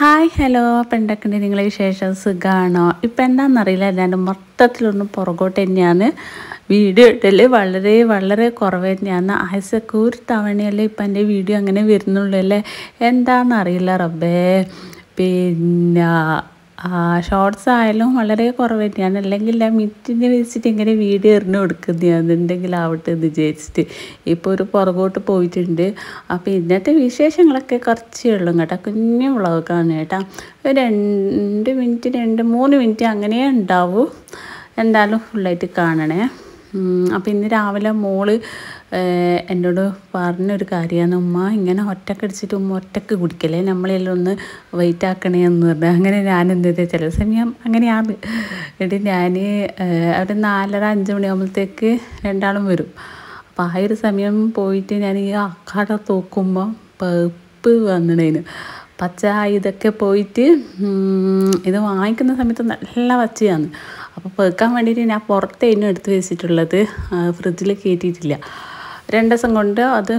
Hi hello. അപ്പം എന്തൊക്കെയുണ്ട് നിങ്ങളെ വിശേഷം? സുഖമാണോ ഇപ്പം എന്താണെന്നറിയില്ല ഞാൻ മൊത്തത്തിലൊന്നും പുറകോട്ട് തന്നെയാണ്. വീഡിയോ ഇട്ടൽ വളരെ വളരെ കുറവ് തന്നെയാണ്. ആഴ്ചക്ക് ഒരു തവണയല്ലേ ഇപ്പം എന്റെ വീഡിയോ അങ്ങനെ വരുന്നുള്ളൂ അല്ലേ? എന്താണെന്നറിയില്ല റബ്ബേ. പിന്നെ ഷോർട്സ് ആയാലും വളരെ കുറവ് തന്നെയാണ് അല്ലെങ്കിൽ ആ മിറ്റിനെ വെച്ചിട്ട് ഇങ്ങനെ വീഡിയോ എറിഞ്ഞു കൊടുക്കുന്നതാണ് എന്തെങ്കിലും ആവട്ടെ എന്ന് വിചാരിച്ചിട്ട് ഇപ്പോൾ ഒരു പുറകോട്ട് പോയിട്ടുണ്ട്. അപ്പോൾ ഇന്നത്തെ വിശേഷങ്ങളൊക്കെ കുറച്ചേ ഉള്ളൂ കേട്ടോ. കുഞ്ഞു വ്ളോഗാണ് കേട്ടോ. രണ്ട് മിനിറ്റ് രണ്ട് മൂന്ന് മിനിറ്റ് അങ്ങനെ ഉണ്ടാവും. എന്തായാലും ഫുള്ളായിട്ട് കാണണേ. അപ്പോൾ ഇന്ന് രാവിലെ മോൾ എന്നോട് പറഞ്ഞൊരു കാര്യമാണ് ഉമ്മ ഇങ്ങനെ ഒറ്റക്കടിച്ചിട്ട് ഉമ്മ ഒറ്റയ്ക്ക് കുടിക്കല്ലേ? നമ്മളെല്ലാം ഒന്ന് വെയിറ്റ് ആക്കണേ എന്ന് പറഞ്ഞു. അങ്ങനെ ഞാൻ എന്ത് ചെയ്തത് ചില സമയം അങ്ങനെയാണ്. എന്നിട്ട് ഞാൻ അവിടെ നാലര അഞ്ച് മണിയാകുമ്പോഴത്തേക്ക് രണ്ടാളും വരും. അപ്പോൾ ആ ഒരു സമയം പോയിട്ട് ഞാൻ ഈ അക്കാട തൂക്കുമ്പോൾ പെപ്പ് വന്നിടേന് പച്ച ഇതൊക്കെ പോയിട്ട് ഇത് വാങ്ങിക്കുന്ന സമയത്ത് നല്ല പച്ചയാണ്. അപ്പോൾ പേക്കാൻ വേണ്ടിയിട്ട് ഞാൻ പുറത്തേനും എടുത്ത് വെച്ചിട്ടുള്ളത് ഫ്രിഡ്ജിൽ കയറ്റിയിട്ടില്ല രണ്ട് ദിവസം കൊണ്ട് അത്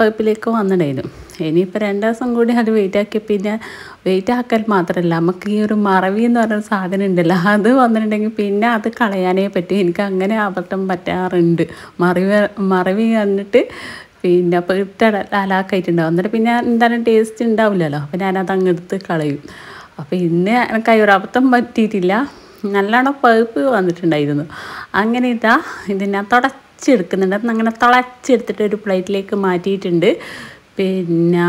പൈപ്പിലേക്ക് വന്നിടേനു. ഇനിയിപ്പോൾ രണ്ട് ദിവസം കൂടി അത് വെയിറ്റ് ആക്കിയ പിന്നെ വെയിറ്റ് ആക്കൽ മാത്രമല്ല നമുക്ക് ഈ ഒരു മറവി എന്ന് പറയുന്ന സാധനം ഉണ്ടല്ലോ അത് വന്നിട്ടുണ്ടെങ്കിൽ പിന്നെ അത് കളയാനേ പറ്റും. എനിക്ക് അങ്ങനെ അബദ്ധം പറ്റാറുണ്ട്. മറവി മറവി കണ്ടിട്ട് പിന്നെ ഇട്ട അലാക്കായിട്ടുണ്ടാവും എന്നിട്ട് പിന്നെ എന്തായാലും ടേസ്റ്റ് ഉണ്ടാവില്ലല്ലോ അപ്പോൾ ഞാനത് അങ്ങ് എടുത്ത് കളയും. അപ്പോൾ ഇന്ന് എനിക്ക് ഒരു അബദ്ധം പറ്റിയിട്ടില്ല. നല്ലോണം പഴുപ്പ് വന്നിട്ടുണ്ടായിരുന്നു. അങ്ങനെ ഇതാ ഇതിനെ തുടച്ചെടുക്കുന്നുണ്ട്. അങ്ങനെ തുളച്ചെടുത്തിട്ട് ഒരു പ്ലേറ്റിലേക്ക് മാറ്റിയിട്ടുണ്ട്. പിന്നെ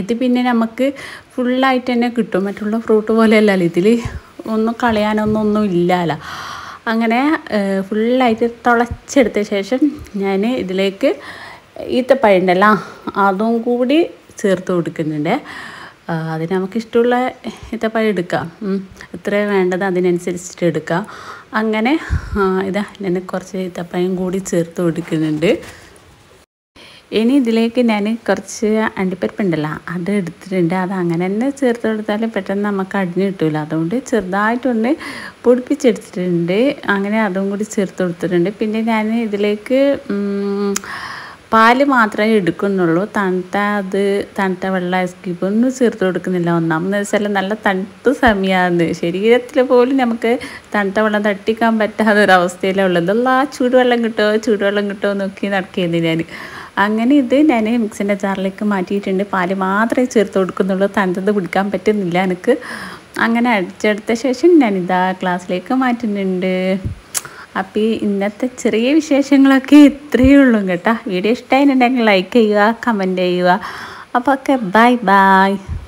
ഇത് പിന്നെ നമുക്ക് ഫുള്ളായിട്ട് തന്നെ കിട്ടും. മറ്റുള്ള ഫ്രൂട്ട് പോലെയല്ലല്ലോ ഇതിൽ ഒന്നും കളയാനൊന്നും ഒന്നും ഇല്ലല്ലോ. അങ്ങനെ ഫുള്ളായിട്ട് തുളച്ചെടുത്ത ശേഷം ഞാൻ ഇതിലേക്ക് ഈത്തപ്പഴം ഉണ്ടല്ലോ അതും കൂടി ചേർത്ത് കൊടുക്കുന്നുണ്ട്. അതിന് നമുക്കിഷ്ടമുള്ള ഇഷ്ടമുള്ള ഈത്തപ്പഴം എടുക്കാം. എത്ര വേണ്ടത് അതിനനുസരിച്ചിട്ട് എടുക്കാം. അങ്ങനെ ഇതാ ഞാൻ കുറച്ച് ഇത്തപ്പയും കൂടി ചേർത്ത് കൊടുക്കുന്നുണ്ട്. ഇനി ഇതിലേക്ക് ഞാൻ കുറച്ച് അണ്ടിപ്പരിപ്പുണ്ടല്ലോ അത് എടുത്തിട്ടുണ്ട്. അത് അങ്ങനെ തന്നെ ചേർത്ത് കൊടുത്താൽ പെട്ടെന്ന് നമുക്ക് അടിഞ്ഞ് കിട്ടില്ല അതുകൊണ്ട് ചെറുതായിട്ടൊന്ന് പൊടിപ്പിച്ചെടുത്തിട്ടുണ്ട്. അങ്ങനെ അതും കൂടി ചേർത്ത് കൊടുത്തിട്ടുണ്ട്. പിന്നെ ഞാൻ ഇതിലേക്ക് പാൽ മാത്രമേ എടുക്കുന്നുള്ളൂ. തണുത്ത അത് തണുത്ത വെള്ളം ഐസ് ക്യൂബ് ഒന്നും ചേർത്ത് കൊടുക്കുന്നില്ല. ഒന്നാമെന്ന് വെച്ചാൽ നല്ല തണുത്ത സമയമാണ് ശരീരത്തിൽ പോലും നമുക്ക് തണുത്ത വെള്ളം തട്ടിക്കാൻ പറ്റാത്ത ഒരവസ്ഥയിലാണ് ഉള്ളത് എല്ലാ ചൂടുവെള്ളം കിട്ടുമോ ചൂടുവെള്ളം കിട്ടുമോ നോക്കി നടക്കുന്നു ഞാൻ അങ്ങനെ ഇത് ഞാൻ മിക്സിന്റെ ജാറിലേക്ക് മാറ്റിയിട്ടുണ്ട്. പാൽ മാത്രമേ ചേർത്ത് കൊടുക്കുന്നുള്ളൂ. തണുത്തത് കുടിക്കാൻ പറ്റുന്നില്ല എനിക്ക്. അങ്ങനെ അടിച്ചെടുത്ത ശേഷം ഞാനിതാ ക്ലാസ്സിലേക്ക് മാറ്റുന്നുണ്ട്. അപ്പോൾ ഇന്നത്തെ ചെറിയ വിശേഷങ്ങളൊക്കെ ഇത്രയേ ഉള്ളൂ കേട്ടോ. വീഡിയോ ഇഷ്ടമായിട്ടുണ്ടെങ്കിൽ ലൈക്ക് ചെയ്യുക കമന്റ് ചെയ്യുക. അപ്പോൾ ഓക്കെ ബൈ ബൈ